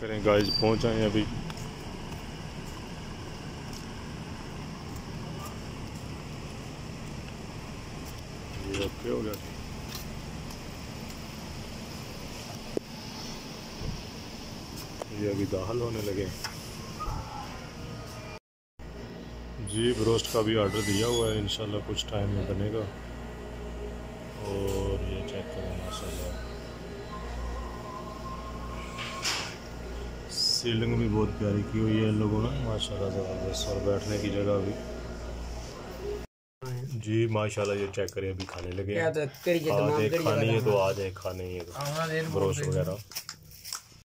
करें गाइस पहुँच आए अभी। ये ओके हो गया? ये अभी दाखिल होने लगे जी ब्रोस्ट का भी ऑर्डर दिया हुआ है, इंशाल्लाह कुछ टाइम में बनेगा। सीलिंग भी बहुत प्यारी की हुई है इन लोगों ने। माशाल्लाह ज़बरदस्त। और बैठने की जगह भी। जी माशाल्लाह ये चेक करें अभी खाने लगे खाने तो जाए खानी है तो आ जाए खाने ये तो। ब्रोश वगैरह।